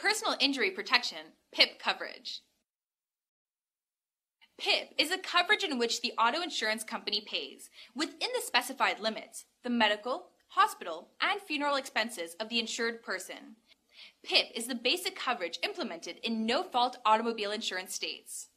Personal Injury Protection, PIP coverage. PIP is a coverage in which the auto insurance company pays, within the specified limits, the medical, hospital, and funeral expenses of the insured person. PIP is the basic coverage implemented in no fault automobile insurance states.